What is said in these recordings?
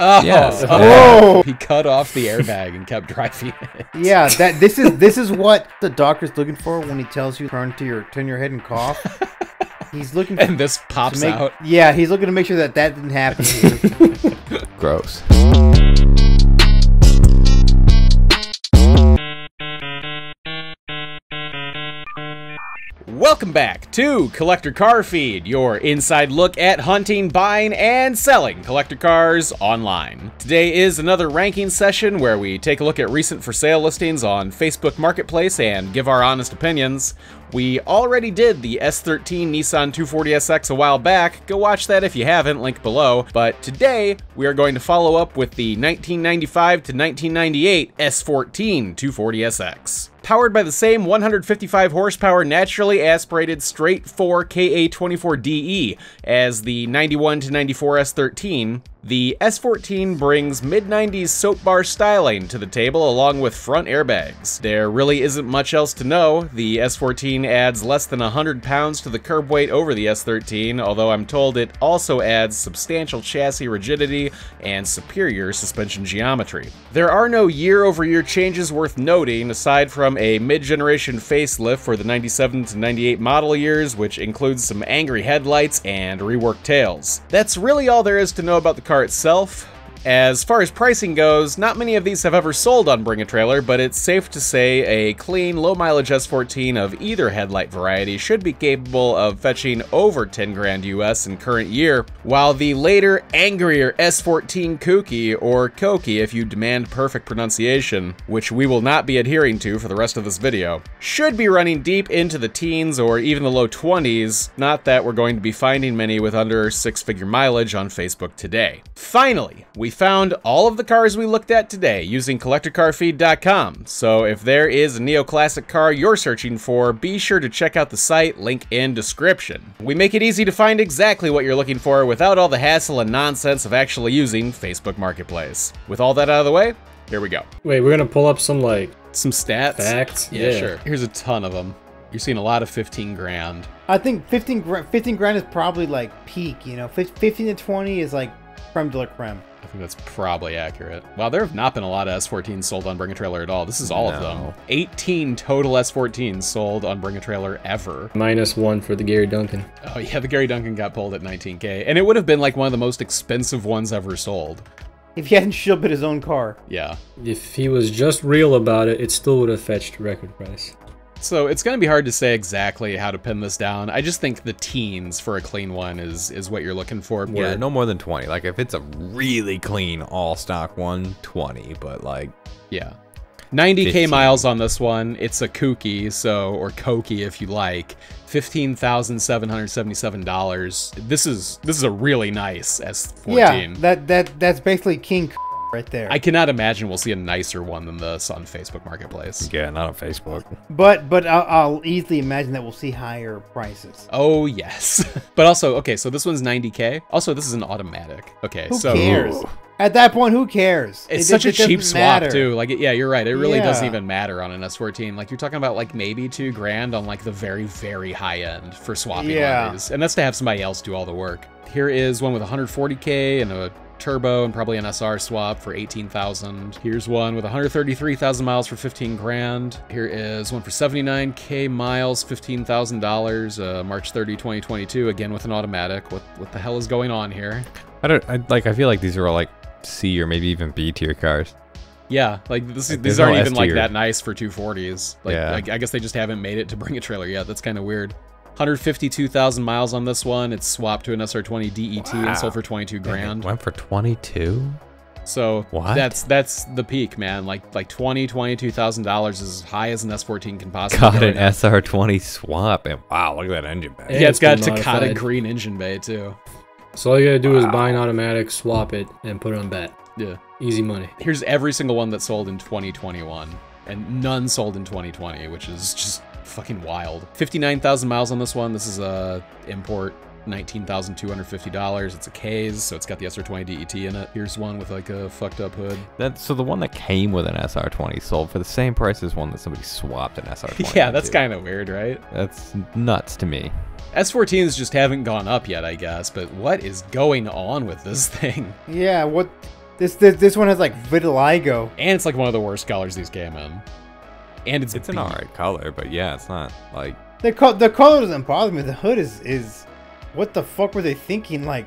Oh, Yes. oh. He cut off the airbag and kept driving it. Yeah, that this is this is what the doctor's looking for when he tells you turn to your turn your head and cough. He's looking And this to pops make, out. Yeah, he's looking to make sure that that didn't happen. Gross. Welcome back to Collector Car Feed, your inside look at hunting, buying, and selling collector cars online. Today is another ranking session where we take a look at recent for sale listings on Facebook Marketplace and give our honest opinions. We already did the S13 Nissan 240SX a while back, go watch that if you haven't, link below, but today we are going to follow up with the 1995 to 1998 S14 240SX. Powered by the same 155 horsepower naturally aspirated straight 4 KA24DE as the 91 to 94 S13, the S14 brings mid-90s soap bar styling to the table along with front airbags. There really isn't much else to know. The S14 adds less than 100 pounds to the curb weight over the S13, although I'm told it also adds substantial chassis rigidity and superior suspension geometry. There are no year-over-year changes worth noting aside from a mid-generation facelift for the 97 to 98 model years, which includes some angry headlights and reworked tails. That's really all there is to know about the car itself. As far as pricing goes, not many of these have ever sold on Bring a Trailer, but it's safe to say a clean, low mileage S14 of either headlight variety should be capable of fetching over 10 grand US in current year, while the later, angrier S14 Kooky, or Koki if you demand perfect pronunciation, which we will not be adhering to for the rest of this video, should be running deep into the teens or even the low 20s, not that we're going to be finding many with under six figure mileage on Facebook today. Finally, we found all of the cars we looked at today using collectorcarfeed.com. So if there is a neoclassic car you're searching for, be sure to check out the site, link in description. We make it easy to find exactly what you're looking for without all the hassle and nonsense of actually using Facebook Marketplace. With all that out of the way, here we go. Wait, we're gonna pull up some like Some stats. facts. Yeah, sure. Here's a ton of them. You're seeing a lot of 15 grand. I think 15 grand, 15 grand is probably like peak. You know, Fif- 15 to 20 is like creme de la creme. I think that's probably accurate. Wow, there have not been a lot of S14s sold on Bring a Trailer at all. This is all of them. 18 total S14s sold on Bring a Trailer ever. Minus one for the Gary Duncan. Oh yeah, the Gary Duncan got pulled at 19k, and it would have been like one of the most expensive ones ever sold. If he hadn't shipped his own car. Yeah. If he was just real about it, it still would have fetched record price. So it's gonna be hard to say exactly how to pin this down. I just think the teens for a clean one is is what you're looking for. Yeah, no more than 20. Like, if it's a really clean all stock one, 20. But, like, Yeah. 90k 15. miles on this one. It's a kooky, so or Koki if you like. Fifteen thousand seven hundred seventy-seven dollars. This is this is a really nice S14. Yeah, that that that's basically king right there. I cannot imagine we'll see a nicer one than this on Facebook Marketplace. yeah, not on Facebook. but but I'll, I'll easily imagine that we'll see higher prices. Oh yes, but also okay. So this one's 90k. Also, this is an automatic. Okay, Who so cares? At that point, who cares? It's It- such it a cheap doesn't swap matter. too. Like, yeah, you're right. It really doesn't even matter on an S14. Like, you're talking about like maybe two grand on like the very, very high end for swapping Yeah. one these, and that's to have somebody else do all the work. Here is one with 140k and a turbo and probably an SR swap for 18,000. Here's one with 133,000 miles for 15 grand. Here is one for 79k miles, $15,000, uh, March 30, 2022. Again with an automatic. What what the hell is going on here? I don't, I, like, I feel like these are all, like, C or maybe even B tier cars. Yeah, like this, Like, these aren't even like that nice for 240s. Like, Yeah. like, I guess they just haven't made it to bring a trailer yet. That's kind of weird. 152,000 miles on this one. It's swapped to an SR20 DET and sold for 22 grand. Went for 22? So What? that's that's the peak, man. Like like 20, 22,000 dollars is as high as an S14 can possibly Got an right now. SR20 swap. And wow, look at that engine bay. Yeah, Yeah, it's got a Takata green engine bay too. So all you gotta do is buy an automatic, swap it, and put it on BaT. Yeah. Easy money. Here's every single one that sold in 2021, and none sold in 2020, which is just fucking wild. 59,000 miles on this one. This is a import. $19,250. It's a K's, so it's got the SR20 DET in it. Here's one with like a fucked up hood. That, so the one that came with an SR20 sold for the same price as one that somebody swapped an SR20. Yeah, that's kind of weird, right? That's nuts to me. S14s just haven't gone up yet, I guess, but what is going on with this thing? Yeah, what This this this one has like vitiligo. And it's like one of the worst colors these came in. And it's It's an alright color, but yeah, it's not like The co- the color doesn't bother me. The hood is is. What the fuck were they thinking? Like,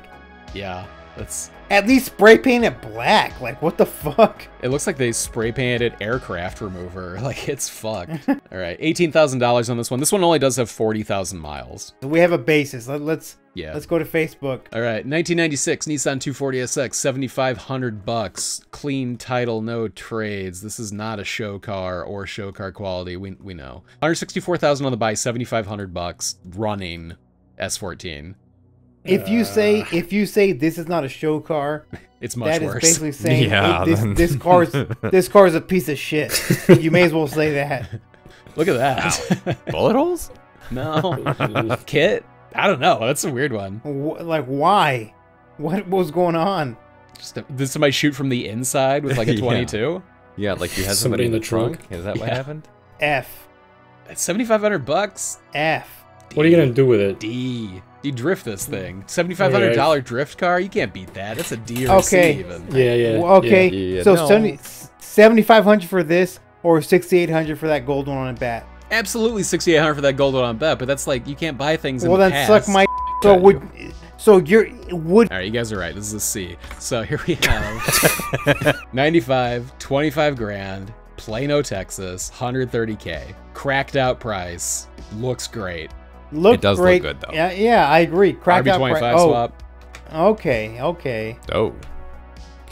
Yeah, that's. At least spray paint it black. Like, what the fuck? It looks like they spray painted aircraft remover. Like it's fucked. All right, eighteen thousand dollars on this one. This one only does have forty thousand miles. We have a basis. Let, let's Yeah. let's go to Facebook. All right, 1996 Nissan 240SX, 7,500 bucks, clean title, no trades. This is not a show car or show car quality. We we know. 164,000 on the buy, 7,500 bucks, running S14. If you say uh. if you say this is not a show car, It's much that is worse. basically saying Yeah, "Hey, this then- this car's this car's a piece of shit. you may as well say that. Look at that. bullet holes. no. Kit? I don't know. That's a weird one. Wh- like why? What was going on? Just a, did somebody shoot from the inside with like a 22? Yeah, like you had Somebody somebody, in the trunk? Is that what happened? F That's 7,500 bucks. F. What are you gonna do with it? D. You drift this thing. $7,500 drift car? You can't beat that. That's a D or a C Okay. even. Yeah, yeah. Well, okay, Yeah, yeah, so no. 70 7500 for this or 6800 for that gold one on the BaT. Absolutely 6800 for that gold one on BaT, but that's like you can't buy things in Well, the then past. suck my. So Got would so you're would All right, you guys are right. This is a C. So here we have 95, 25 grand, Plano, Texas, 130k, cracked out price, looks great. Look It does look good, though. Yeah, yeah, I agree. Crack out. RB25 pri- oh, swap, okay, okay. Oh.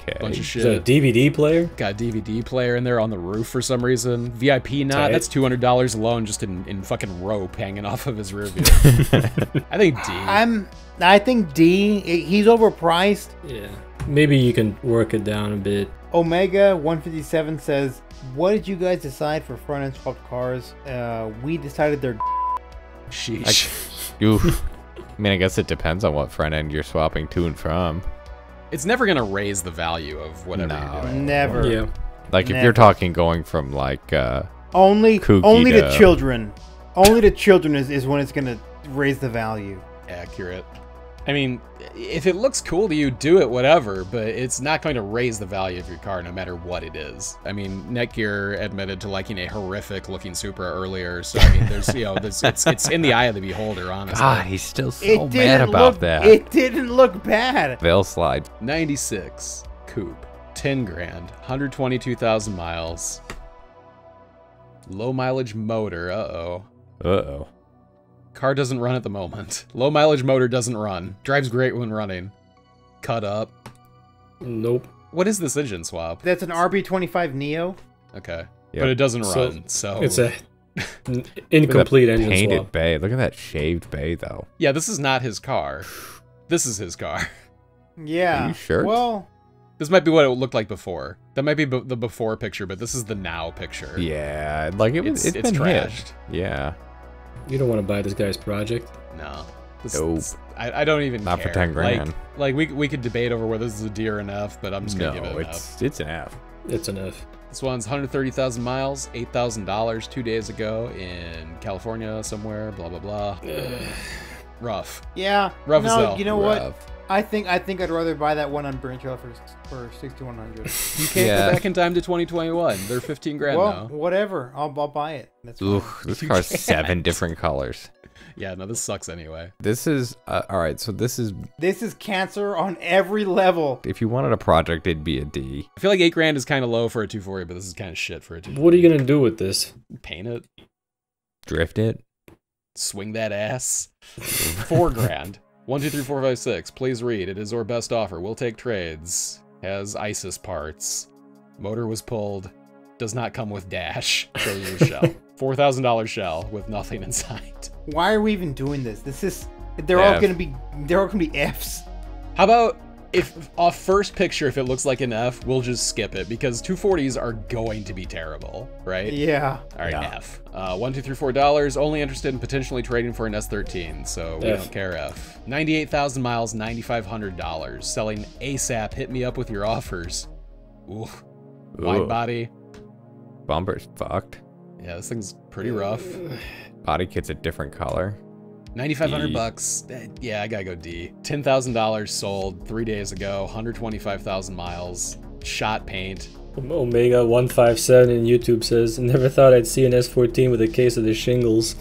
Okay. bunch of Is that a. DVD player? Got a DVD player in there on the roof for some reason. VIP not. Tight. That's $200 alone just in, in fucking rope hanging off of his rear view. I think D. I'm. I think D. i- He's overpriced. Yeah. Maybe you can work it down a bit. Omega 157 says, "What did you guys decide for front end swapped cars? Uh, we decided they're Sheesh. Oof. I mean, I guess it depends on what front end you're swapping to and from. It's never gonna raise the value of whatever No. you're doing. never Yeah. Like if you're talking going from like uh only Kooky only to to- children. Only to children is, is when it's gonna raise the value. accurate. I mean, if it looks cool to you, do it, whatever, but it's not going to raise the value of your car no matter what it is. I mean, Netgear admitted to liking a horrific looking Supra earlier, so I mean, there's, you know, there's, it's, it's in the eye of the beholder, honestly. God, he's still so It mad about look. that. It didn't look bad. They'll slide. 96 coupe, 10 grand, 122,000 miles. Low mileage motor, uh-oh. Uh-oh. Car doesn't run at the moment. Low mileage motor doesn't run. Drives great when running. Cut up. Nope. What is this engine swap? That's an RB25 Neo. Okay. Yep. But it doesn't So, run, so It's a incomplete that engine painted swap. bay. Look at that shaved bay though. Yeah, this is not his car. This is his car. Yeah. Are you sure? Well, This might be what it looked like before. That might be b- the before picture, but this is the now picture. Yeah, like it was. It's, it's it's been hit. trashed. Yeah. You don't want to buy this guy's project. No. This, Nope. this- I, I don't even Not for 10 grand. Like, like we, we could debate over whether this is a D or an F, but I'm just gonna No, give it an F. it's it's an F. It's an F. This one's 130,000 miles, $8,000 two days ago in California somewhere, blah, blah, blah. Rough. yeah. Rough as no, hell. you know what? Rough. I think I think I'd rather buy that one on Brinchell for for 6100. You can't Yeah. go back in time to 2021. They're 15 grand well, now. whatever. I'll, I'll buy it. That's fine. Ooh, this car's seven different colors. Yeah, no, this sucks anyway. This is uh, all right. So this is This is cancer on every level. if you wanted a project, it'd be a D. I feel like 8 grand is kind of low for a 240, but this is kind of shit for a 240. What are you gonna do with this? Paint it. Drift it. Swing that ass. 4 grand. One, two, three, four, five, six. Please read. It is our best offer. We'll take trades. Has ISIS parts. Motor was pulled. Does not come with dash. Shows you shell. $4,000 shell with nothing inside. Why are we even doing this? This is they're all gonna be they're all gonna be Fs. How about if off first picture, if it looks like an F, we'll just skip it because 240s are going to be terrible, right? Yeah. All right, Yeah. F. Uh, one, two, three, four dollars. Only interested in potentially trading for an S13, so we F. don't care. F. Ninety-eight thousand miles, ninety-five hundred dollars. Selling ASAP. Hit me up with your offers. Ooh, wide Ooh. body. Bumper's fucked. Yeah, this thing's pretty rough. Body kit's a different color. Ninety-five hundred bucks. Eh, Yeah, I gotta go D. Ten thousand dollars sold three days ago. Hundred twenty-five thousand miles. shot paint. Omega 157 in YouTube says, Never thought I'd see an S14 with a case of the shingles.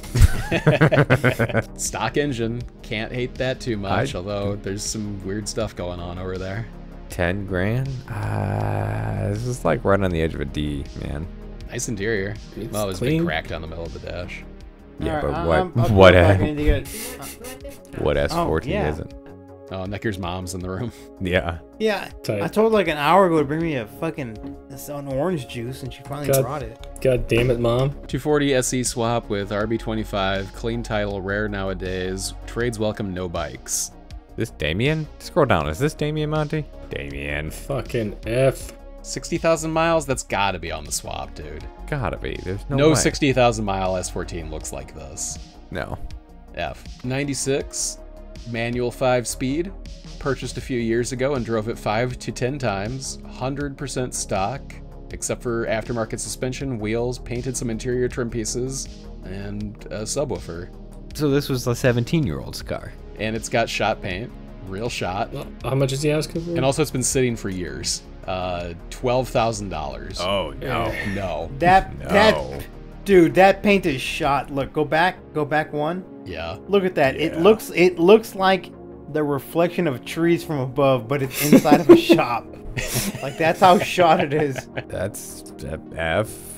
Stock engine. Can't hate that too much, I- although there's some weird stuff going on over there. 10 grand? Uh, this is like right on the edge of a D, man. Nice interior. It's well, there's a big clean. crack down the middle of the dash. Yeah, Alright, but I- what I'm- I'll what go back uh, in to get- what S14 yeah. isn't? Oh, Necker's mom's in the room. Yeah. Yeah, Tight. I told like an hour ago to bring me a fucking this- an orange juice, and she finally God. brought it. God damn it, mom. 240 SE swap with RB25, clean title, rare nowadays. Trades welcome, no bikes. This Damien? Scroll down. Is this Damien Monty? Damien. Fucking F. 60,000 miles? That's gotta be on the swap, dude. Gotta be. There's no, No, way. 60,000 mile S14 looks like this. No. F. 96, manual 5 speed. Purchased a few years ago and drove it 5 to 10 times. 100% stock, except for aftermarket suspension, wheels, painted some interior trim pieces, and a subwoofer. So this was the 17 year old's car. And it's got shot paint, real shot. Well, How much is he asking for? And also, it's been sitting for years. Uh, $12,000. Oh no. No. That No. that dude, that paint is shot. Look, go back, go back one. Yeah. Look at that. It looks it looks like the reflection of trees from above, but it's inside of a shop. Like that's how shot it is. That's F.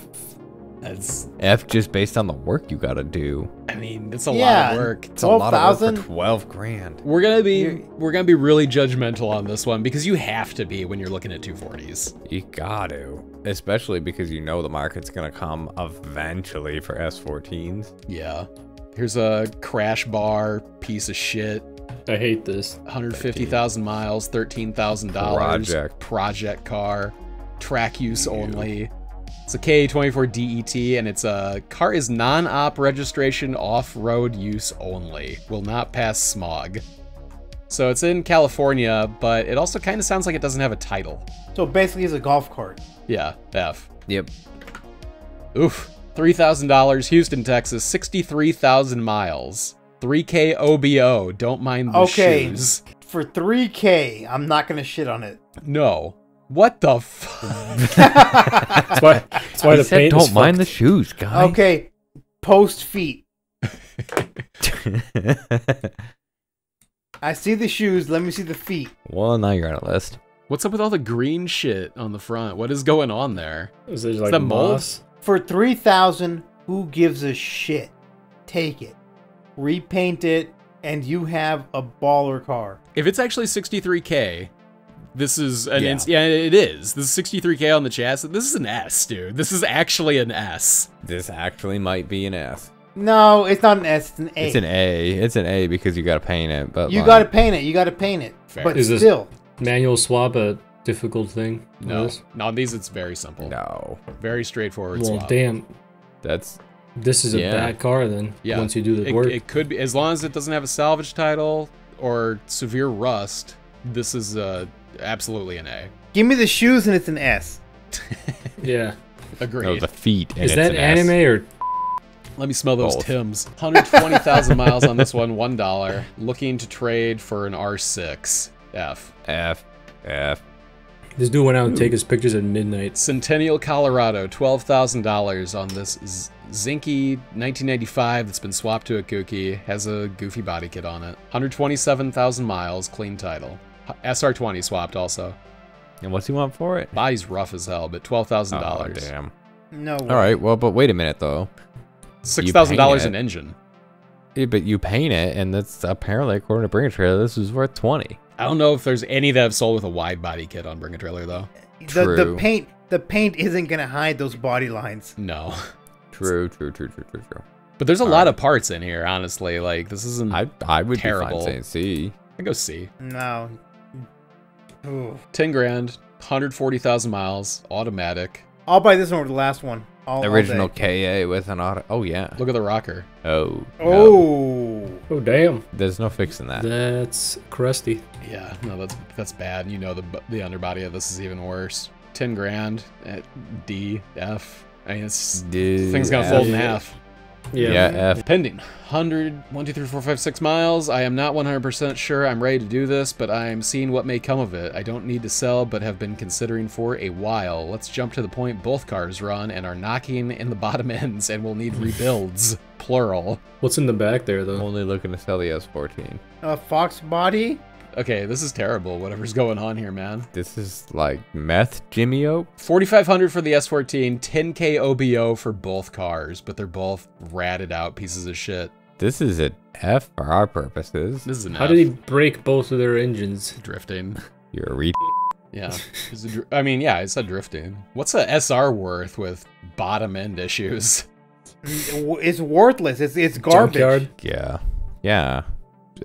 That's, F just based on the work you gotta do. I mean, it's a lot of work. It's a lot of work 12,000? for 12 grand. We're gonna be You're- we're gonna be really judgmental on this one because you have to be when you're looking at 240s. You got to. Especially because you know the market's gonna come eventually for S14s. Yeah. Here's a crash bar piece of shit. I hate this. 150,000 miles, $13,000. Project. Project car. Track use only. It's a K24 DET E and it's a car is non-op registration off-road use only. Will not pass smog. So it's in California, but it also kind of sounds like it doesn't have a title. So basically, it's a golf cart. Yeah, F. Yep. Oof. $3,000, Houston, Texas, 63,000 miles. 3K OBO, don't mind the Okay. shoes. For 3K, I'm not gonna shit on it. No. What the fuck? That's why, that's why I the said paint don't is mind the shoes, guy. Okay, post feet. I see the shoes. Let me see the feet. well, now you're on a list. What's up with all the green shit on the front? What is going on there? Is there like that mold? moss? For 3000 who gives a shit? Take it. Repaint it, and you have a baller car. If it's actually 63K, this is an Yeah. ins- yeah, it is. This is 63K on the chassis. This is an S, dude. This is actually an S. This actually might be an S. No, it's not an S, it's an A. It's an A. It's an A because you gotta paint it. But you like, gotta paint it. You gotta paint it. Fair. But Is this- still, Manual swap a difficult thing? No, this? no, on these it's very simple. No, Very straightforward Well, swap. damn. that's This is a Yeah. bad car then. Yeah. Once you do the It, work. it could be as long as it doesn't have a salvage title or severe rust. This is uh, absolutely an A. give me the shoes and it's an S. yeah. Agreed. no the feet. And Is it's that an S. anime or Let me smell those Both. Tims. 120,000 miles on this one, one dollar. Looking to trade for an R6 F. F F. this dude went out and take his pictures at midnight? Centennial, Colorado, twelve thousand dollars on this Z- Zenki 1995 that's been swapped to a Kooky. Has a goofy body kit on it. 127,000 miles, clean title. H- SR20 swapped also. And what's he want for it? Body's rough as hell, but twelve thousand Oh, dollars. damn. No. Way. All right. Well, but wait a minute though. Six thousand dollars an engine. Yeah, but you paint it, and that's apparently according to Bring a Trailer, this is worth twenty. I don't know if there's any that have sold with a wide body kit on Bring a Trailer though. The, the paint. The paint isn't gonna hide those body lines. No. True, true, true, true, true, true. But there's a All lot right. of parts in here, honestly. Like this isn't I I I would Terrible. be fine saying C. I go C. No. Ooh. 10 grand, 140,000 miles, automatic. I'll buy this one over the last one. All, all Original day. KA with an auto. Oh yeah. Look at the rocker. Oh. no. Oh. Oh damn. There's no fixing that. That's crusty. Yeah, no, that's that's bad. You know the the underbody of this is even worse. 10 grand at D, F. I mean, it's Dude, thing's gonna fold in half. Yeah. Yeah, F. Pending. 100, 1, 2, 3, 4, 5, 6 miles. I am not 100% sure I'm ready to do this, but I am seeing what may come of it. I don't need to sell, but have been considering for a while. Let's jump to the point both cars run and are knocking in the bottom ends and will need rebuilds. Plural. What's in the back there though? Only looking to sell the S14. A Fox body. Okay, this is terrible, whatever's going on here, man. This is like meth, Jimmy O. 4500 for the S14, 10k OBO for both cars, but they're both ratted out pieces of shit. This is an F for our purposes. This is an How F. did he break both of their engines? drifting? You're a re. Yeah. A dr- I mean, yeah, it's a drifting. What's a SR worth with bottom end issues? It's worthless. It's it's garbage. Junkyard? Yeah. Yeah.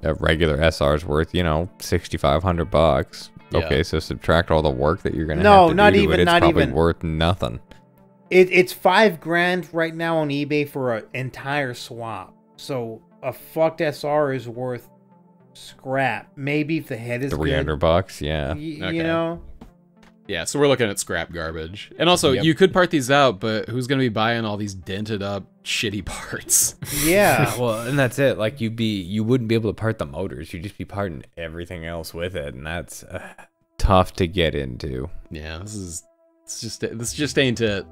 A regular SR is worth, you know, 6500 bucks. Yeah. Okay, so subtract all the work that you're going to No, have to not do to even- it. It's not probably even. worth nothing. It, it's five grand right now on eBay for an entire swap. So a fucked SR is worth scrap. Maybe if the head is 300 bucks, yeah. y- Okay. You know. Yeah, so we're looking at scrap garbage. And also, Yep. you could part these out, but who's going to be buying all these dented up, shitty parts? Yeah. Well, and that's it. Like you'd be, you wouldn't be able to part the motors. You'd just be parting everything else with it, and that's uh, tough to get into. yeah, this is. It's just. This just ain't it.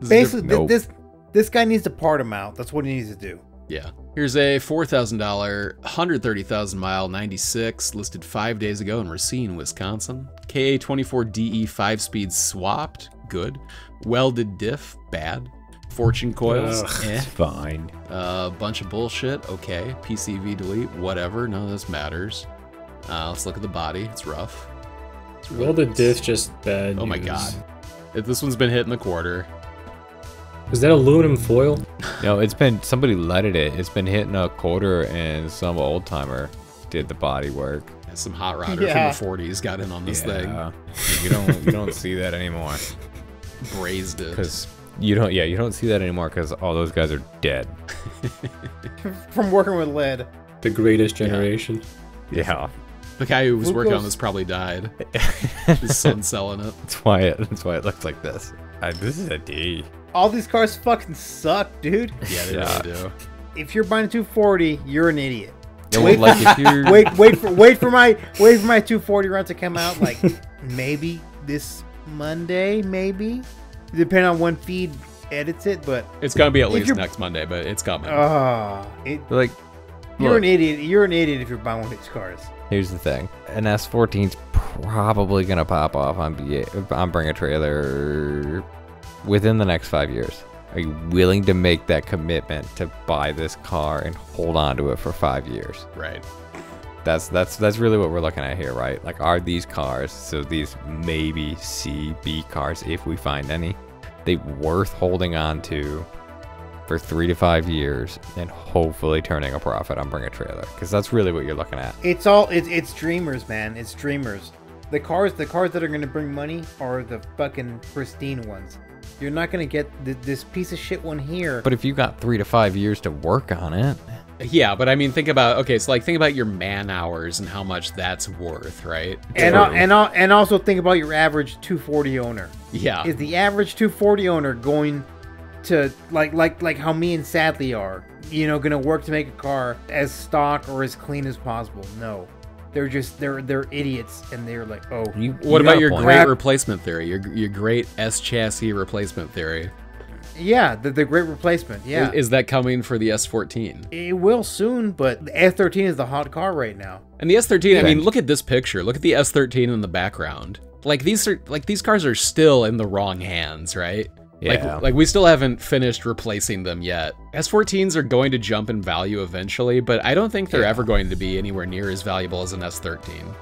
This Basically, diff- th- Nope. this this guy needs to part him out. That's what he needs to do. Yeah. Here's a $4,000, 130,000 mile 96, listed five days ago in Racine, Wisconsin. KA24DE 5 speed swapped, good. Welded diff, bad. Fortune coils, Ugh. eh. Fine. A bunch of bullshit. Okay. PCV delete. Whatever. None of this matters. Uh, let's look at the body. It's rough. It's really- Well, the diff just bad. Oh my god. If This one's been hit in the quarter. Is that aluminum foil? No, it's been somebody leaded it. It's been hitting a quarter, and some old timer did the body work. Some hot rodder Yeah. from the 40s got in on this Yeah. You don't you don't see that anymore thing. Brazed it. because you don't. Yeah, you don't see that anymore because all those guys are dead. From working with lead. The greatest generation. Yeah, The guy who was working on this probably died. His son's selling it. that's why it. That's why it looks like this. I, this is a D. All these cars fucking suck, dude. Yeah, they Yeah. really do. If you're buying a 240, you're an idiot. Yeah, well, Wait- like if you're Wait, wait for wait for my wait for my 240 run to come out. Like maybe this Monday, maybe depending on when feed edits it. But It's gonna be at least you're- next Monday, but it's coming. ah, it like, you're look, an idiot. You're an idiot if you're buying one of these cars. Here's the thing: an S14's probably gonna pop off on BA, on Bring a Trailer within the next five years. Are you willing to make that commitment to buy this car and hold on to it for five years? right. That's that's that's really what we're looking at here, right? Like, are these cars, so these maybe C, B cars, if we find any, they worth holding on to for three to five years and hopefully turning a profit on Bring a Trailer? Because that's really what you're looking at. It's all it's it's dreamers, man. It's dreamers. The cars the cars that are gonna bring money are the fucking pristine ones. You're not gonna get th- this piece of shit one here. But if you got three to five years to work on it, Yeah, but I mean, think about okay, so like think about your man hours and how much that's worth, right? and True. al- and al- and also think about your average 240 owner. Yeah, Is the average 240 owner going to like like like how me and Sadly are? You know, gonna work to make a car as stock or as clean as possible? No, they're just they're they're idiots, and they're like, oh, you. What you about your point. great replacement theory? Your your great S chassis replacement theory? yeah, the, the great replacement. Yeah, Is, is that coming for the S14? it will soon, but the S13 is the hot car right now. And the S13, I mean, look at this picture. Look at the S13 in the background. Like these are like these cars are still in the wrong hands, right? Yeah. Like like we still haven't finished replacing them yet. S14s are going to jump in value eventually, but I don't think they're Yeah. ever going to be anywhere near as valuable as an S13.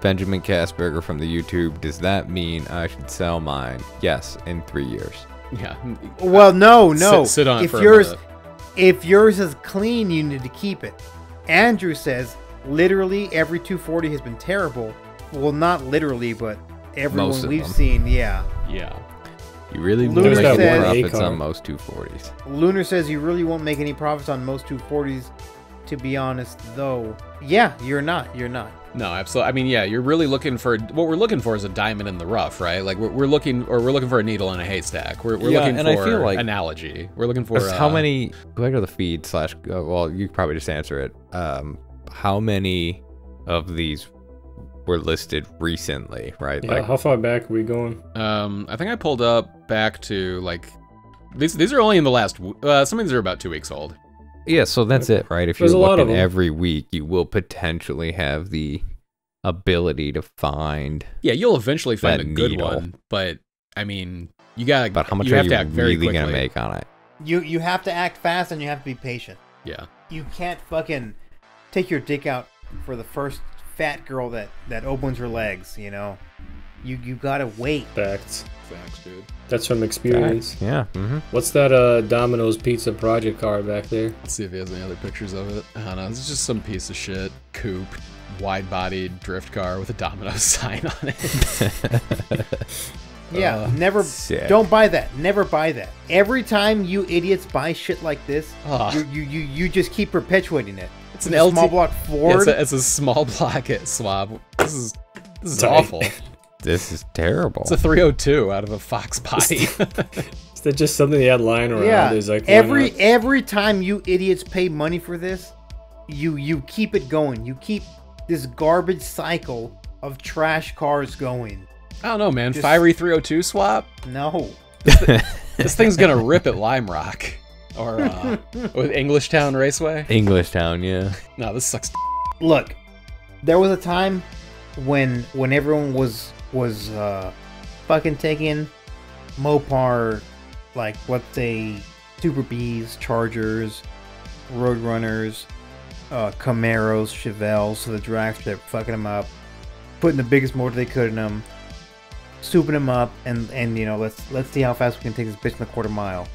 Benjamin Kasperger from the YouTube. Does that mean I should sell mine? Yes, in three years. Yeah. Well, no, no. Sit- sit on if for a yours, minute. if yours is clean, you need to keep it. Andrew says literally every 240 has been terrible. Well, not literally, but everyone we've them. seen, yeah. Yeah. You really Lunar won't make says- any That one A profits on most 240s. Lunar says you really won't make any profits on most 240s to be honest, though, yeah, you're not. You're not. No, absolutely. I mean, yeah, you're really looking for what we're looking for is a diamond in the rough, right? Like we're, we're looking, or we're looking for a needle in a haystack. We're, we're Yeah, looking and for I feel like- analogy. We're looking for Just how uh, many? Go back to the feed slash. Uh, well, you could probably just answer it. Um, how many of these were listed recently? Right, Yeah, like how far back are we going? Um, I think I pulled up back to like these. These are only in the last. Uh, some of these are about two weeks old. yeah. So that's it, right? If There's you're a lot of looking every week, you will potentially have the ability to find. Yeah, you'll eventually find That a good needle. one, but I mean, you gotta. But how much you are have you to act very really gonna make on it? You you have to act fast and you have to be patient. Yeah, You can't fucking take your dick out for the first fat girl that that opens her legs. You know, you you gotta wait. Facts. facts, dude. That's from experience. Yeah. Mm-hmm. What's that uh Domino's Pizza project car back there? Let's see if he has any other pictures of it. I don't know. It's just some piece of shit coupe, wide-bodied drift car with a domino sign on it. Yeah, Uh, never. sick. Don't buy that. Never buy that. Every time you idiots buy shit like this, Ah. you, you you you just keep perpetuating it. It's an With a small LT block Yeah, Ford. it's, a, it's a small block swab. This is this is Tight. awful. This is terrible. It's a 302 out of a Fox body. Is that just something they had lying around? yeah. There's like every every time you idiots pay money for this, you you keep it going. You keep this garbage cycle of trash cars going. I don't know, man. Just- Fiery 302 swap. No. This thing's gonna rip at Lime Rock or uh, with Englishtown Raceway. Englishtown, yeah. No, this sucks. Look, there was a time when when everyone was was uh fucking taking Mopar like let's say Super Bees, Chargers, Roadrunners, uh Camaros, Chevelles to the drag strip, fucking them up, putting the biggest motor they could in them, souping them up, and and you know let's let's see how fast we can take this bitch in the quarter mile.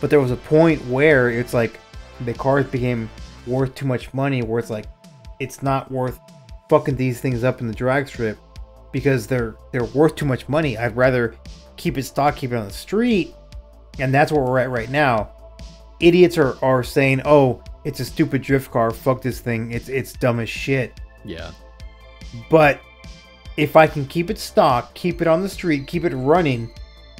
But there was a point where it's like the cars became worth too much money, where it's like it's not worth fucking these things up in the drag strip because they're they're worth too much money. I'd rather keep it stock, keep it on the street, and that's where we're at right now. Idiots are, are saying, "Oh, it's a stupid drift car. Fuck this thing. It's it's dumb as shit." Yeah, But if I can keep it stock, keep it on the street, keep it running,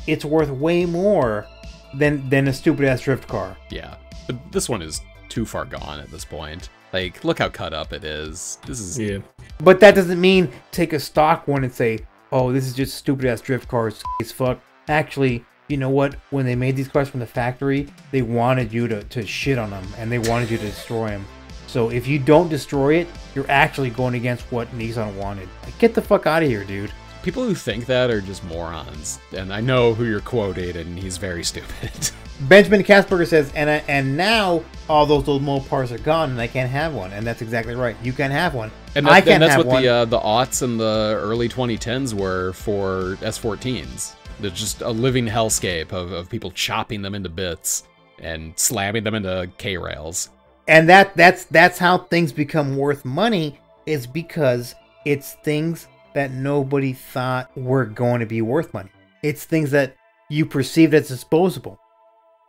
it's worth way more than than a stupid ass drift car. yeah. But this one is too far gone at this point. Like, look how cut up it is. This is Yeah. But that doesn't mean take a stock one and say, "Oh, this is just stupid ass drift cars as fuck." Actually, you know what? When they made these cars from the factory, they wanted you to, to shit on them and they wanted you to destroy them. So if you don't destroy it, you're actually going against what Nissan wanted. Like, get the fuck out of here, dude. People who think that are just morons. And I know who you're quoting, and he's very stupid. Benjamin Kasperger says, and I, and now all those old Mopars are gone, and I can't have one. And that's exactly right. You can't have one. And, I can't and that's have what one. the uh, the aughts and the early 2010s were for S14s. There's just a living hellscape of, of people chopping them into bits and slamming them into K rails. and that that's that's how things become worth money is because it's things that nobody thought were going to be worth money. It's things that you perceived as disposable.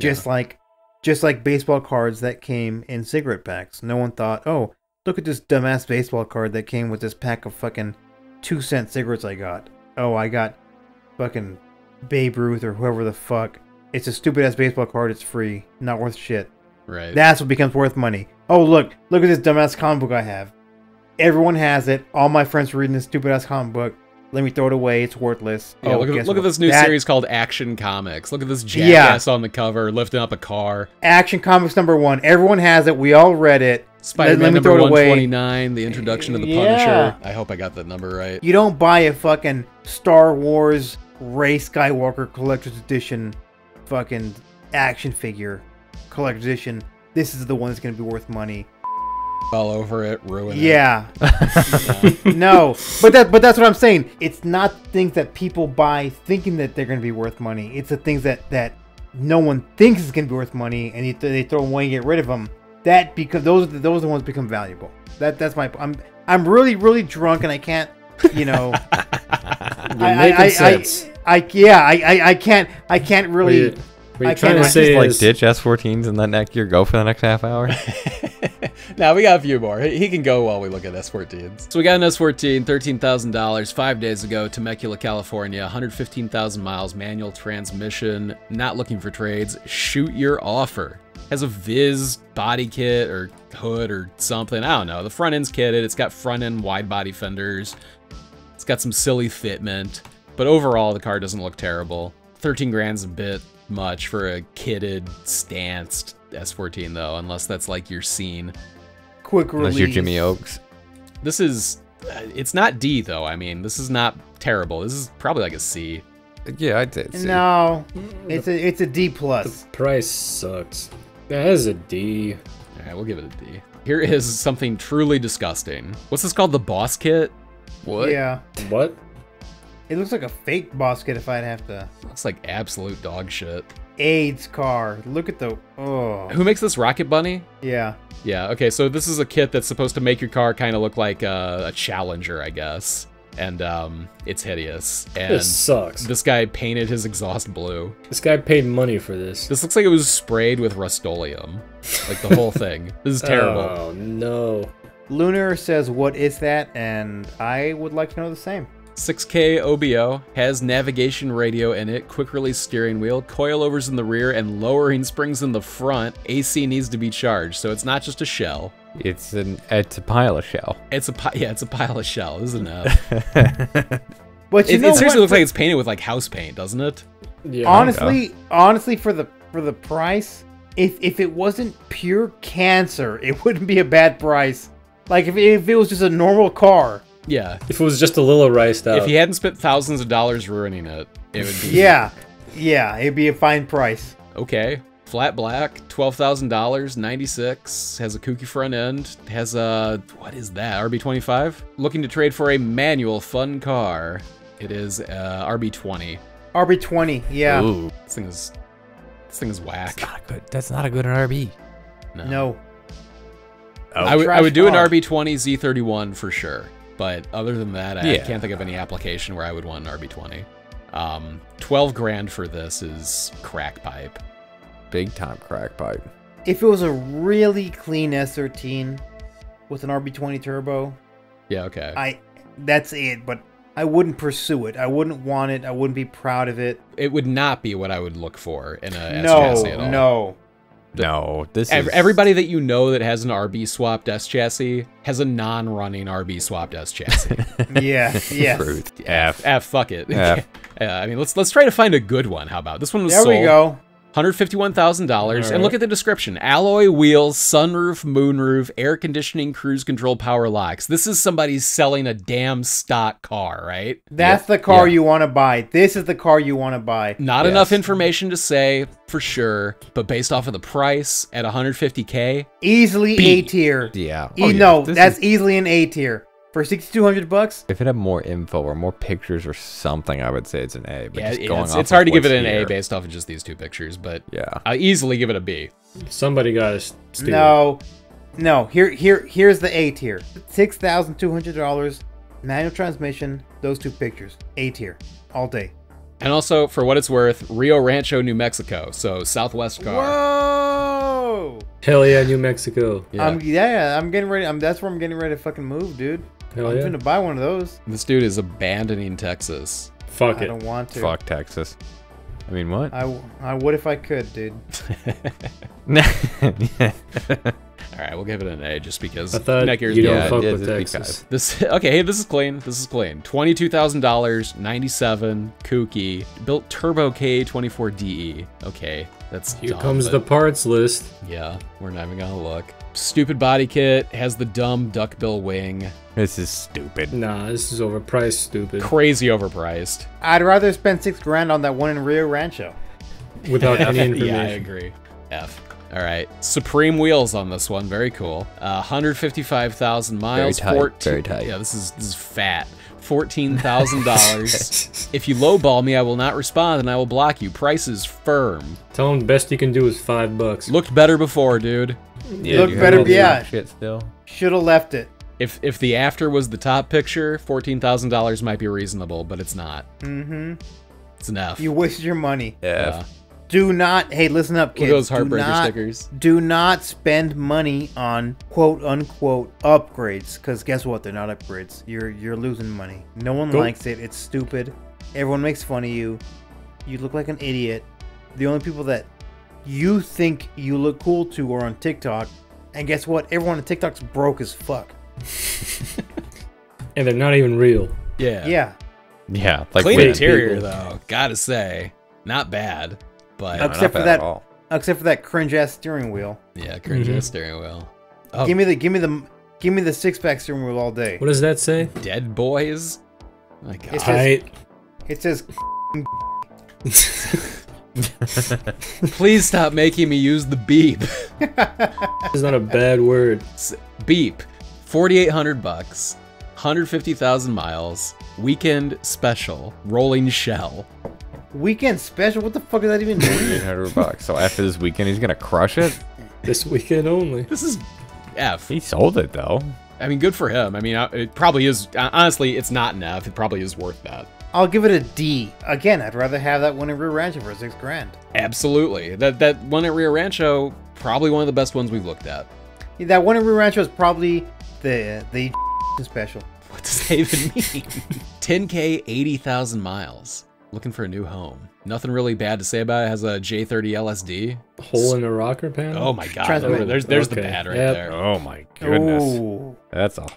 Just like just like baseball cards that came in cigarette packs. No one thought oh look at this dumbass baseball card that came with this pack of fucking two cent cigarettes i got. Oh i got fucking babe ruth or whoever the fuck. It's a stupid ass baseball card. It's free. Not worth shit. Right. that's what becomes worth money. Oh, look, look at this dumbass comic book I have. Everyone has it. All my friends are reading this stupid ass comic book. Let me throw it away. It's worthless. yeah, oh, look, at, look at this new That- series called Action Comics. Look at this Yeah. on the cover lifting up a car. Action Comics number one. Everyone has it. We all read it. Spider-Man let me number throw it away. 129, the introduction to the Yeah. Punisher. I hope I got that number right. You don't buy a fucking Star Wars Rey Skywalker collector's edition fucking action figure collector's edition. This is the one that's going to be worth money. All over it, ruin it. Yeah. no, but that but that's what I'm saying. It's not things that people buy thinking that they're going to be worth money. It's the things that that no one thinks is going to be worth money, and you, they throw them away and get rid of them. That because those are the, those are the ones that become valuable. That that's my I'm I'm really really drunk and I can't you know You're I, making I, I, sense. I, I yeah I, I I can't I can't really Wait. What I you're trying to say Just like is ditch S14s and let next gear go for the next half hour. now we got a few more. He he can go while we look at S14s. So we got an S14, $13,000, five days ago, Temecula, California, 115,000 miles, manual transmission, not looking for trades. Shoot your offer. Has a Viz body kit or hood or something. I don't know. The front end's kitted. It's got front end wide body fenders. It's got some silly fitment, but overall the car doesn't look terrible. 13 grand's a bit much for a kitted, stanced S14 though, unless that's like your scene. Quick release. Unless you're Jimmy Oaks. This is, uh, it's not D though. I mean, this is not terrible. This is probably like a C. Yeah, I did. say. No, it's a it's a D the plus. price sucks. That is a D. All right, we'll give it a D. Here is something truly disgusting. What's this called? The boss kit? What? Yeah, What? It looks like a fake boss kit if I'd have to. Looks like absolute dog shit. AIDS car. Look at the. Oh, Who makes this Rocket Bunny? yeah. Yeah, okay, so this is a kit that's supposed to make your car kind of look like a, a Challenger, I guess. And um, it's hideous. And This sucks. this guy painted his exhaust blue. This guy paid money for this. This looks like it was sprayed with Rust-Oleum. Like the whole thing. This is terrible. Oh no. Lunar says, "What is that?" And I would like to know the same. 6K OBO has navigation radio in it, quick release steering wheel, coilovers in the rear, and lowering springs in the front. AC needs to be charged, so it's not just a shell. It's an it's a pile of shell. It's a pi- yeah, it's a pile of shell, isn't it? But you it, know it seriously what? looks like it's painted with like house paint, doesn't it? Yeah. honestly, honestly, for the for the price, if if it wasn't pure cancer, it wouldn't be a bad price. Like if if it was just a normal car. Yeah. If it was just a little riced out. If he hadn't spent thousands of dollars ruining it, it would be Yeah, yeah, it'd be a fine price. okay. Flat black, twelve thousand dollars, ninety six. Has a kooky front end. Has a what is that? RB twenty five. Looking to trade for a manual fun car. It is uh, RB twenty. RB20, yeah. Ooh, This thing is this thing is whack. not a good. That's not a good RB. No, I would I Trash would do an. RB twenty Z thirty one for sure. But other than that, I Yeah. can't think of any application where I would want an RB twenty. Um, twelve grand for this is crack pipe. Big time crack pipe. if it was a really clean S13 with an RB20 turbo, Yeah, okay. I that's it. But I wouldn't pursue it. I wouldn't want it. I wouldn't be proud of it. it would not be what I would look for in a S no, chassis at all. no. No, this Ev- is Everybody that you know that has an RB swapped S chassis has a non-running RB swapped S chassis. Yeah, yeah. Truth. F. F, fuck it. F. Yeah, I mean, let's let's try to find a good one. How about this one was There sold we go. Hundred fifty-one thousand dollars, and look at the description: alloy wheels, sunroof, moonroof, air conditioning, cruise control, power locks. This is somebody selling a damn stock car, right? That's the car Yeah. you want to buy. This is the car you want to buy. Not Yes. enough information to say for sure, but based off of the price at 150k, Easily B. A tier. Yeah. E- Oh, yeah. No, This that's is- easily an A tier for sixty two hundred bucks. if it had more info or more pictures or something, I would say it's an A. But yeah, just yeah, going it's, off it's hard to give it what's an A based off of just these two pictures, but Yeah. I easily give it a B. Somebody got to steal. No, no. Here, here, here's the A tier. Six thousand two hundred dollars, manual transmission. Those two pictures. A tier, all day. And also, for what it's worth, Rio Rancho, New Mexico, so Southwest car. Whoa! Hell yeah, New Mexico. Yeah. I'm yeah, I'm getting ready. I'm that's where I'm getting ready to fucking move, dude. Hell I'm yeah. gonna buy one of those. this dude is abandoning Texas. Fuck I it. don't want to. Fuck Texas. I mean, what? I, I would if I could, dude. All right, we'll give it an A just because I thought Netgear's you going don't Yeah, fuck it with is a big Texas. This okay? Hey, this is clean. This is clean. Twenty-two thousand dollars, ninety-seven, kooky, built turbo K twenty-four DE. Okay, that's Here dumb, comes but the parts list. yeah. We're not even gonna look. Stupid body kit has the dumb duckbill wing. This is stupid. Nah, this is overpriced, stupid. Crazy overpriced. I'd rather spend six grand on that one in Rio Rancho. Without any yeah, I agree. F. All right, Supreme wheels on this one. Very cool. Uh, 155,000 miles. Very tight, 14 very tight. Yeah, this is this is fat. Fourteen thousand dollars. if you lowball me, I will not respond and I will block you. Price is firm. Tell him the best you can do is five bucks. Looked better before, dude. Yeah, Look better- yeah. Shit still. Should have left it. If if the after was the top picture, fourteen thousand dollars might be reasonable, but it's not. Mm-hmm. It's enough. You waste your money. Yeah. F. Do not. Hey, listen up, kids. at those do heartbreaker not, stickers. Do not spend money on quote unquote upgrades, because guess what? They're not upgrades. You're you're losing money. No one Go. likes it. It's stupid. Everyone makes fun of you. You look like an idiot. The only people that you think you look cool to are on TikTok, and guess what? Everyone on TikTok's broke as fuck. And they're not even real. Yeah. Yeah. Yeah, like Clean interior people. though, gotta say, not bad. But no, Except not for that- at all. Except for that cringe ass steering wheel. yeah, cringe Mhm. steering wheel. Oh, Give me the give me the give me the six pack steering wheel all day. What does that say? dead boys. My God. It's just- Tight. It says Please stop making me use the beep. It's not a bad word. S- beep. 4800 bucks. 150,000 miles. Weekend special. Rolling shell. weekend special. What the fuck does that even mean? 800 bucks. So after this weekend, he's gonna crush it. This weekend only. This is F. He sold it though. I mean, good for him. I mean, uh, it probably is. uh, Honestly, it's not an F. It probably is worth that. I'll give it a D. Again, I'd rather have that one at Rio Rancho for six grand. Absolutely. That that one at Rio Rancho, probably one of the best ones we've looked at. That one at Rio Rancho is probably the the special. What does that even mean? 10K, 80,000 miles. Looking for a new home. Nothing really bad to say about it. Has a J30 LSD. Hole in a rocker panel. Oh my god. Transmission. There's there's the bad right Yep. there. Oh my goodness. Ooh. That's a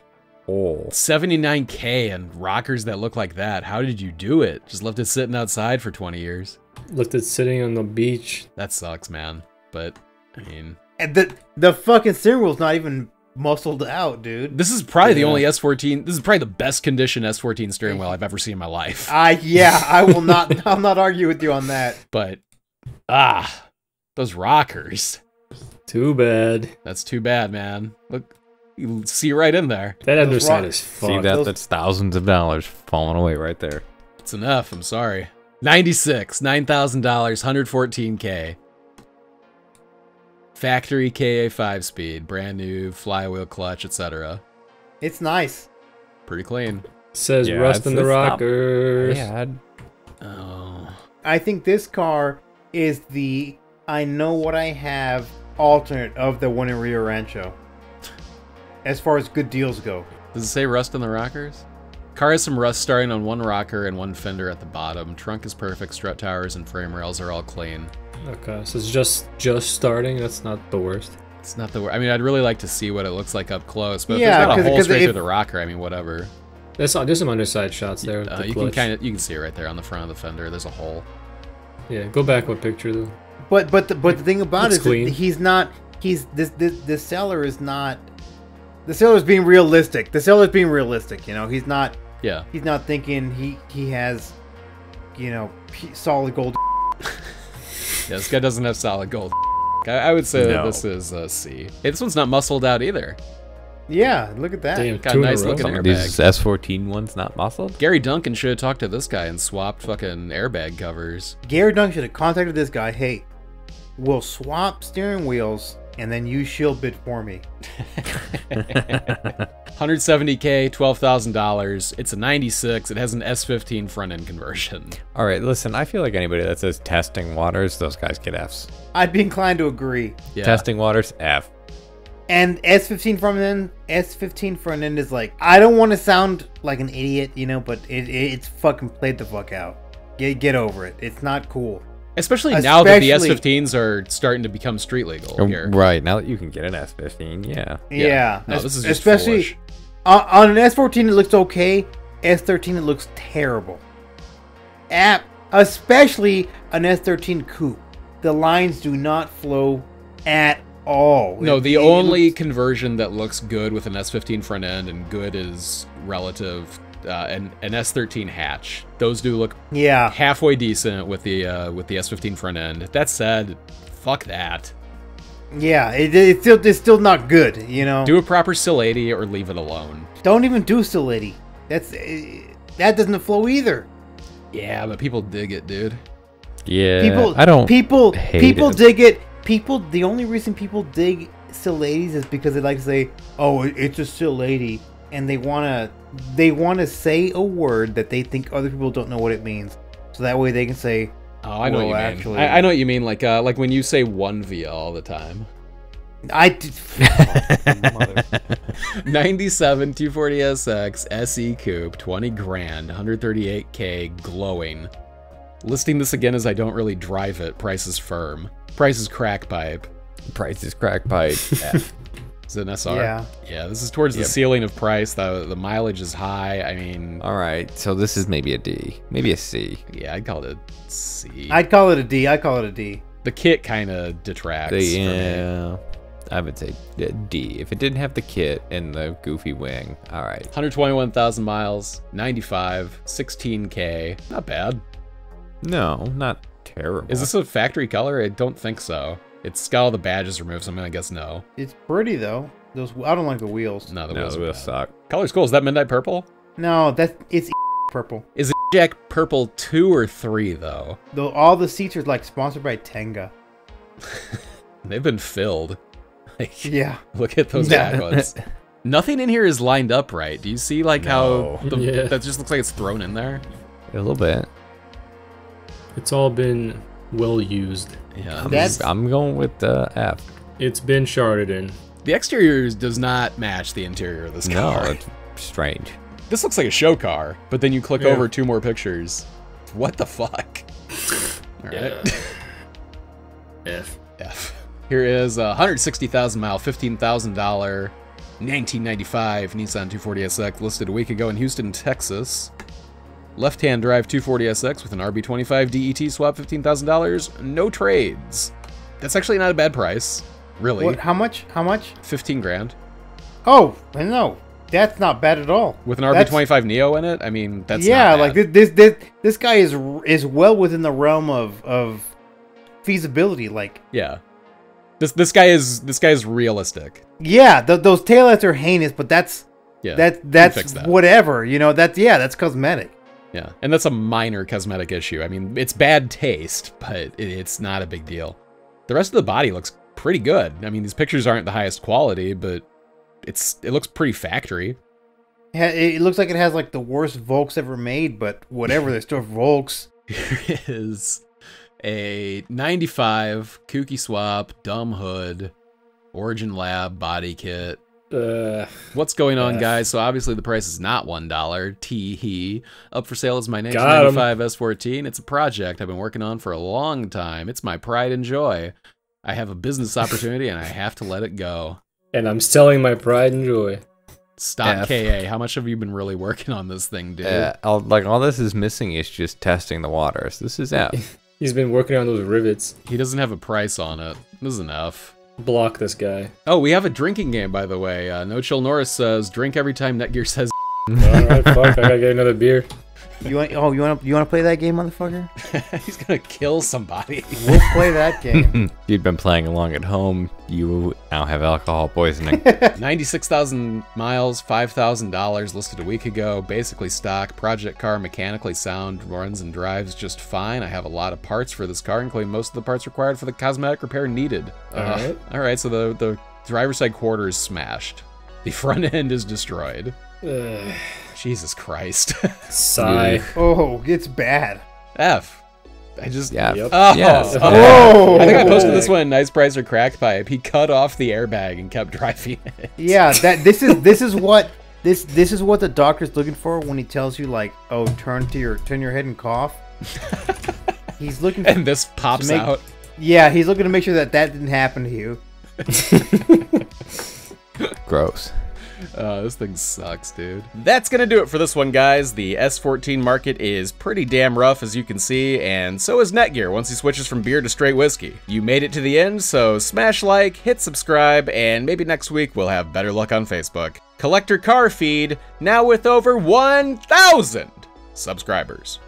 hole. 79k and rockers that look like that. How did you do it? Just left it sitting outside for 20 years. Left it sitting on the beach. That sucks, man. But I mean, And the the fucking steering wheel's not even muscled out, dude. this is probably the only S14. This is probably the best condition S14 steering wheel I've ever seen in my life. I yeah, I will not. I'll not argue with you on that. But ah, those rockers. Too bad. That's too bad, man. Look, you see right in there. That Those underside rock- is See that? Those- That's thousands of dollars falling away right there. It's enough. I'm sorry. 96, $9,000, 114K. Factory KA5 speed, brand new flywheel clutch, etc. It's nice. Pretty clean. Says Yeah, rust in the it's not rockers. Bad. Oh. I think this car is the I know what I have alternate of the one in Rio Rancho. As far as good deals go. Does it say rust in the rockers? Car has some rust starting on one rocker and one fender at the bottom. Trunk is perfect. Strut towers and frame rails are all clean. Okay, so it's just just starting. That's not the worst. It's not the. worst. I mean, I'd really like to see what it looks like up close, but Yeah, if there's not a 'cause- hole 'cause straight if- through the rocker, I mean, whatever. There's some, there's some underside shots there. Uh, the you can kind of you can see it right there on the front of the fender. There's a hole. Yeah, go back one picture though. But but the, but the thing about Looks it is that clean. he's not he's this this the seller is not the seller's being realistic. The seller's being realistic, you know. He's not Yeah. he's not thinking he he has you know solid gold Yeah, this guy doesn't have solid gold. I, I would say that No. this is a C. Hey, this one's not muscled out either. Yeah, look at that. Damn, got a nice row. looking Some of airbag. these S14 ones not muscled. Gary Duncan should have talked to this guy and swapped fucking airbag covers. Gary Dunk should have contacted this guy. Hey, we'll swap steering wheels and then you shield bid for me. 170k, $12,000. It's a 96. It has an S15 front end conversion. All right, listen. I feel like anybody that says testing waters, those guys get Fs. I'd be inclined to agree. Yeah. Testing waters, F. And S15 front end, S15 front end is like I don't want to sound like an idiot, you know, but it, it it's fucking played the fuck out. Get get over it. It's not cool. Especially, now that the S15s are starting to become street legal oh, here. Right now that you can get an S15, yeah. Yeah. No, Es- this is just especially foolish. on, on an S14 it looks okay. S13 it looks terrible. App, especially an S13 coupe. The lines do not flow at all. No, It- the it only looks- conversion that looks good with an S15 front end and good is relative, uh, and an S13 hatch. Those do look yeah. halfway decent with the uh, with the S15 front end. That said, fuck that. Yeah, it, it's still it's still not good, you know. Do a proper Still 80 or leave it alone. Don't even do Sileighty. That's uh, that doesn't flow either. Yeah, but people dig it, dude. Yeah. People, I don't. People, hate people it. dig it. People. The only reason people dig Sileighties is because they like to say, "Oh, it's a Sileighty," and they wanna they wanna say a word that they think other people don't know what it means, so that way they can say, Oh, I know Well, what you mean. actually- I, I know what you mean. Like, uh, like when you say Onevia all the time. I did. Mother- 97 240SX SE Coupe, 20 grand, 138k, glowing. Listing this again as I don't really drive it. Price is firm. Price is crack pipe. Price is crack pipe. F. Is it an SR? Yeah. Yeah, this is towards Yep. the ceiling of price. The the mileage is high. I mean, All right, so this is maybe a D, maybe a C. yeah, I'd call it a C. I'd call it a D. I'd call it a D. the kit kind of detracts. The, for me. yeah, I would say D- D. If it didn't have the kit and the goofy wing, all right. 121,000 miles, 95, 16k. Not bad. No, not terrible. Is this a factory color? I don't think so. It's got all the badges removed, so I'm gonna guess no. It's pretty though. Those I don't like the wheels. No, the no? wheels The are wheels bad. suck. Color's cool. Is that midnight purple? No, that's it's purple. Is it Jack purple two or three though? Though all the seats are like sponsored by Tenga. They've been filled. Like, Yeah. look at those Yeah. ones. Nothing in here is lined up right. Do you see like how the, Yeah. that just looks like it's thrown in there? A little bit. It's all been well used. Yeah. I'm, That's- I'm going with uh, F. It's been sharded in. The exterior does not match the interior of this No, car. it's strange. This looks like a show car, but then you click Yeah. over two more pictures. What the fuck? All right. F. F. Here is a 160,000 mile, $15,000 1995 Nissan 240SX listed a week ago in Houston, Texas. Left-hand drive 240SX with an RB25 DET swap, $15,000. No trades. That's actually not a bad price. Really. What? How much? How much? 15 grand. Oh, no, that's not bad at all. With an RB25 Neo in it? I mean, that's yeah, like this, this this this guy is is well within the realm of of feasibility. Like, Yeah. This this guy is this guy is realistic. yeah, th- those taillights are heinous, but that's Yeah. that that's that. whatever. You know, that's yeah, that's cosmetic. Yeah, and that's a minor cosmetic issue. I mean, it's bad taste, but it's not a big deal. The rest of the body looks pretty good. I mean, these pictures aren't the highest quality, but it's it looks pretty factory. It looks like it has like the worst Volks ever made, but whatever. They're still Volks. Here is a 95 Kouki swap, dumb hood, Origin Labo body kit. Uh, What's going on, F. guys? So obviously the price is not one dollar. Tee hee. Up for sale is my Got 'em. 1995 S14. It's a project I've been working on for a long time. It's my pride and joy. I have a business opportunity and I have to let it go. and I'm selling my pride and joy. Stop F. KA. How much have you been really working on this thing, dude? Uh, all, like all this is missing is just testing the waters. This is F. He's been working on those rivets. He doesn't have a price on it. This is enough. Block this guy. Oh, we have a drinking game, by the way. Uh, no Chill Norris says, drink every time Netgear says. Alright, fuck, I gotta get another beer. You want? Oh, you want? You want to play that game, motherfucker? He's gonna kill somebody. We'll play that game. You've been playing along at home. You now have alcohol poisoning. 96,000 miles, $5,000 listed a week ago. Basically stock. Project car, mechanically sound, runs and drives just fine. I have a lot of parts for this car, including most of the parts required for the cosmetic repair needed. Uh, Alright. All right, so the, the driver's side quarter is smashed. The front end is destroyed. Jesus Christ. sigh. oh, it's bad. F. I just. Yeah. Yep. Oh, Yes. oh. Whoa. I think I posted this one. Nice price or crack pipe. He cut off the airbag and kept driving it. Yeah, that this is this is what this this is what the doctor's looking for when he tells you like, oh, turn to your turn your head and cough. He's looking. For, And this pops make- out. yeah, he's looking to make sure that that didn't happen to you. Gross. Uh, this thing sucks, dude. That's gonna do it for this one, guys. The S14 market is pretty damn rough, as you can see, and so is Netgear once he switches from beer to straight whiskey. You made it to the end, so smash like, hit subscribe, and maybe next week we'll have better luck on Facebook. Collector Car Feed, now with over 1,000 subscribers.